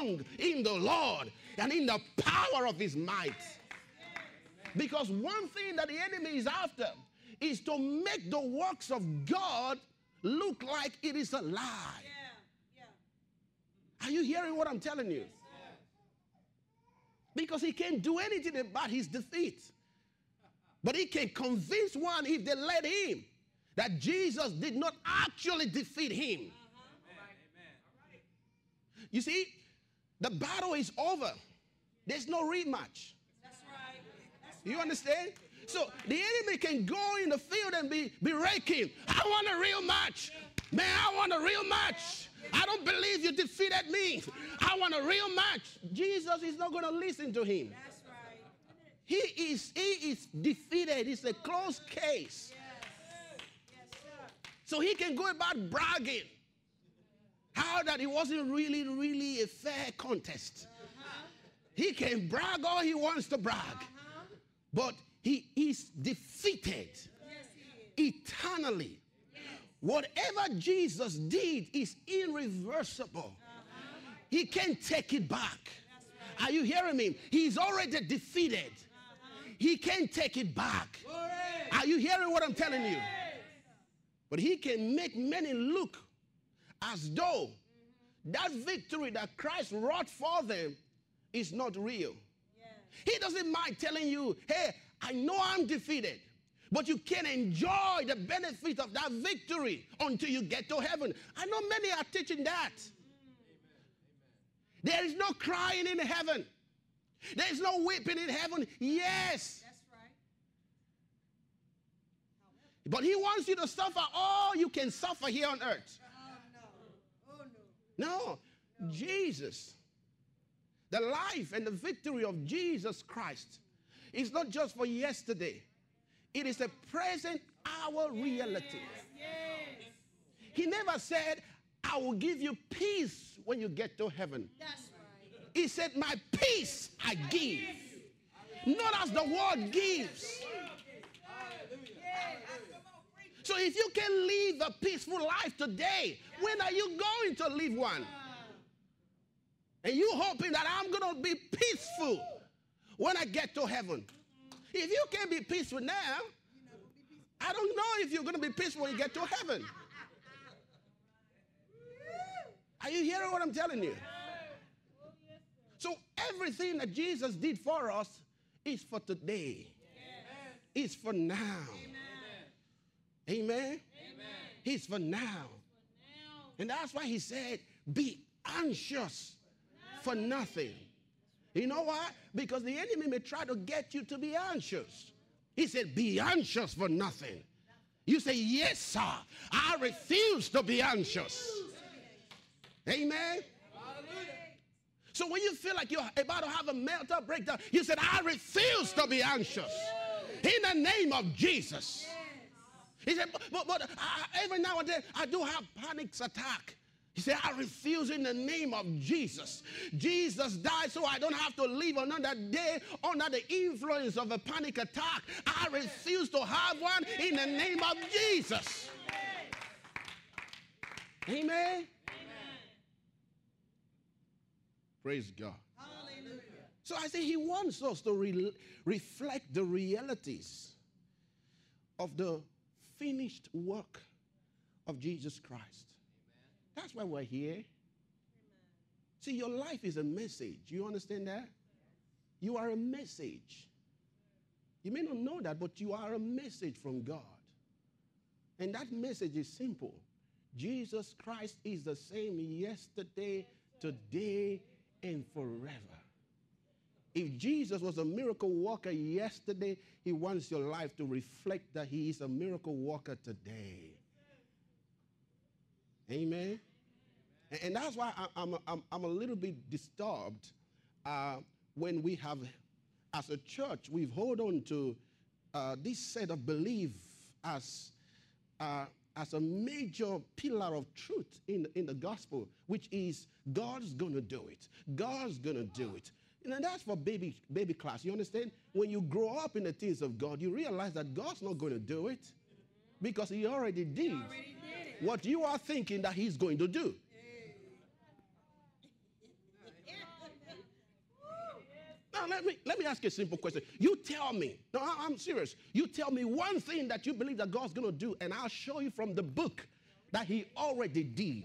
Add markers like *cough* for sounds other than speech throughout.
strong in the Lord and in the power of his might. Because one thing that the enemy is after is to make the works of God look like it is a lie. Yeah. Yeah. Are you hearing what I'm telling you? Because he can't do anything about his defeat. But he can convince one if they let him that Jesus did not actually defeat him. You see, the battle is over. There's no rematch. That's right. That's You understand? So the enemy can go in the field and be, be raking. I want a real match. Man, I want a real match. I don't believe you defeated me. I want a real match. Jesus is not going to listen to him. That's right. He is he is defeated. It's a close case. Yes. Yes, sir. So he can go about bragging. How that it wasn't really, really a fair contest. He can brag all he wants to brag. But he is defeated Yes, he is. eternally. Whatever Jesus did is irreversible. He can't take it back. Are you hearing me? He's already defeated. He can't take it back. Are you hearing what I'm telling you? But he can make many look as though that victory that Christ wrought for them is not real. Yes. He doesn't mind telling you, hey, I know I'm defeated, but you can enjoy the benefit of that victory until you get to heaven. I know many are teaching that. There is no crying in heaven. There is no weeping in heaven. Yes. That's right. But he wants you to suffer all you can suffer here on earth. No. Jesus, the life and the victory of Jesus Christ is not just for yesterday, it is a present hour reality. Yes. He never said, I will give you peace when you get to heaven. That's right. He said, My peace I give, not as the world gives. So if you can live a peaceful life today, when are you going to live one? And you hoping that I'm going to be peaceful when I get to heaven. If you can be peaceful now, I don't know if you're going to be peaceful when you get to heaven. *laughs* Are you hearing what I'm telling you? So everything that Jesus did for us is for today. It's for now. Amen. He's for now. And that's why he said, be anxious for nothing. You know why? Because the enemy may try to get you to be anxious. He said, be anxious for nothing. You say, yes, sir. I refuse to be anxious. Amen. So when you feel like you're about to have a meltdown, breakdown, you said, I refuse to be anxious. In the name of Jesus. He said, but, but, but uh, every now and then I do have panic attack. He said, I refuse in the name of Jesus. Jesus died so I don't have to live another day under the influence of a panic attack. I refuse to have one in the name of Jesus. Amen. Praise God. Hallelujah. So I say he wants us to re- reflect the realities of the finished work of Jesus Christ. That's why we're here. See, your life is a message. You understand that? You are a message. You may not know that, but you are a message from God. And that message is simple Jesus Christ is the same yesterday, today, and forever. If Jesus was a miracle worker yesterday, he wants your life to reflect that he is a miracle worker today. Amen. And- And that's why I'm, I'm, I'm a little bit disturbed uh, when we have, as a church, we've hold on to uh, this set of belief as, uh, as a major pillar of truth in, in the gospel, which is God's going to do it. God's going to do it. And that's for baby, baby class. You understand? When you grow up in the things of God, you realize that God's not going to do it because He already did Already did what you are thinking that He's going to do. Now let me let me ask you a simple question. You tell me. No, I'm serious. You tell me one thing that you believe that God's gonna do, and I'll show you from the book that He already did.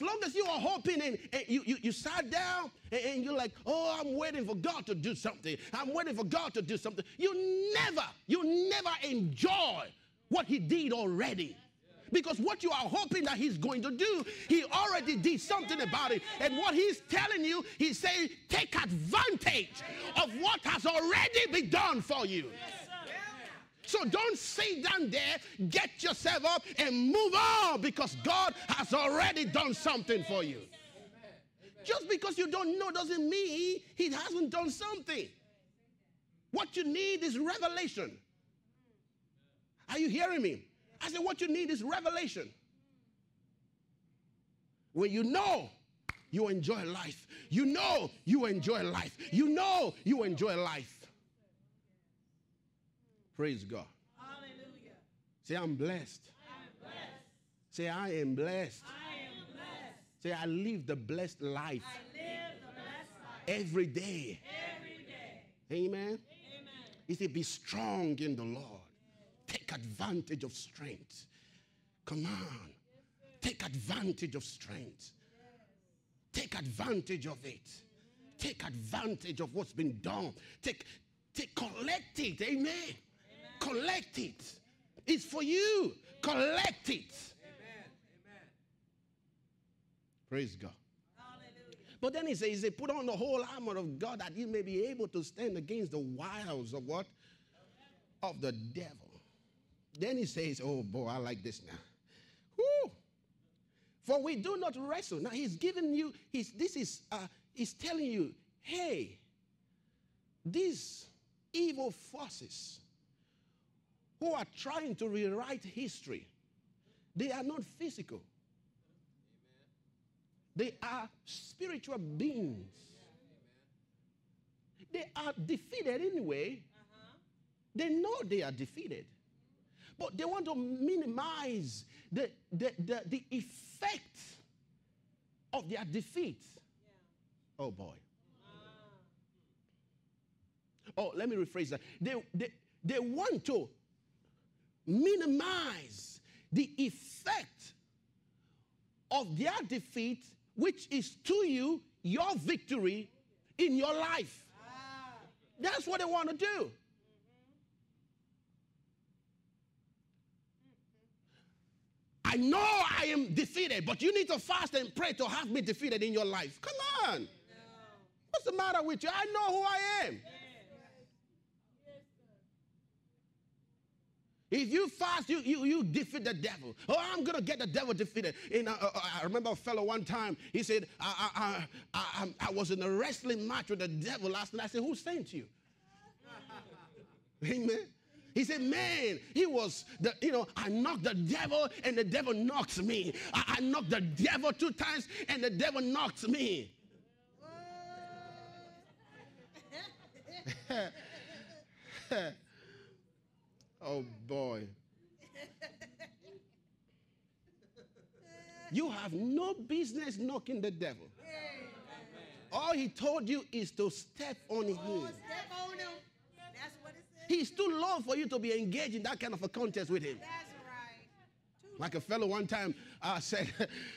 As long as you are hoping and, and you, you, you sat down and, and you're like, oh, I'm waiting for God to do something. I'm waiting for God to do something. You never, you never enjoy what He did already. Because what you are hoping that He's going to do, He already did something about it. And what He's telling you, He's saying, take advantage of what has already been done for you. Don't sit down there, get yourself up, and move on because God has already done something for you. Just because you don't know doesn't mean He hasn't done something. What you need is revelation. Are you hearing me? I said, what you need is revelation. When you know, you enjoy life. You know, you enjoy life. You know, you enjoy life. Praise God. Hallelujah. Say, I'm blessed. I'm blessed. Say, I am blessed. I am blessed. Say, I live the blessed life I live the blessed life every day. every day. Amen. Amen. He said, Be strong in the Lord. Take advantage of strength. Come on. Take advantage of strength. Take advantage of it. Take advantage of what's been done. Take, take, collect it. Amen. Collect it. It's for you. Collect it. Praise God. Hallelujah. But then he says, he said, put on the whole armor of God that you may be able to stand against the wiles of what? Of the devil. Then he says, oh boy, I like this now. Whew. For we do not wrestle. Now he's giving you, he's, this is, uh, he's telling you, hey, these evil forces who are trying to rewrite history, they are not physical. They are spiritual beings. They are defeated anyway. They know they are defeated. But they want to minimize the, the, the, the effect of their defeat. Oh boy. Oh, let me rephrase that. They, they, they want to minimize the effect of their defeat, which is to you your victory in your life. Ah. That's what they want to do. I know I am defeated, but you need to fast and pray to have me defeated in your life. Come on. No. What's the matter with you? I know who I am. If you fast, you, you, you defeat the devil. Oh, I'm going to get the devil defeated. And uh, uh, I remember a fellow one time, he said, I, I, I, I, I was in a wrestling match with the devil last night. I said, Who sent you? Amen. He said, Man, he was, the, you know, I knocked the devil and the devil knocks me. I, I knocked the devil two times and the devil knocks me. *laughs* *laughs* Oh boy. You have no business knocking the devil. All he told you is to step on Oh, him. step on him. That's what it says. He's too low for you to be engaged in that kind of a contest with him. That's right. Like a fellow one time uh, *laughs* said,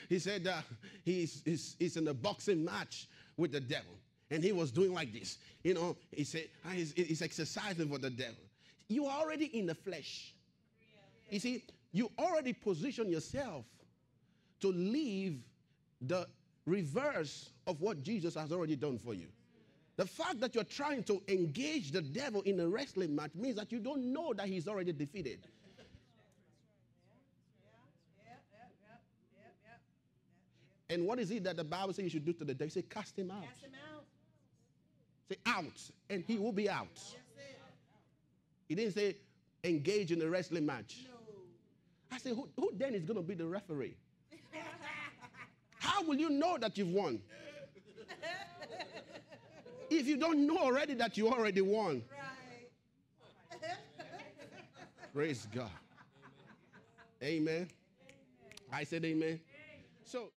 he said uh, he's, he's, he's in a boxing match with the devil. And he was doing like this. You know, he said, uh, he's, he's exercising for the devil. You are already in the flesh. You see, you already position yourself to leave the reverse of what Jesus has already done for you. The fact that you're trying to engage the devil in a wrestling match means that you don't know that he's already defeated. And what is it that the Bible says you should do to the devil? Say, cast him out. Cast him out. Say, out. And he will be out. He didn't say, engage in a wrestling match. No. I said, who, who then is going to be the referee? How will you know that you've won? *laughs* if you don't know already that you already won. Right. *laughs* Praise God. Amen. I said amen. So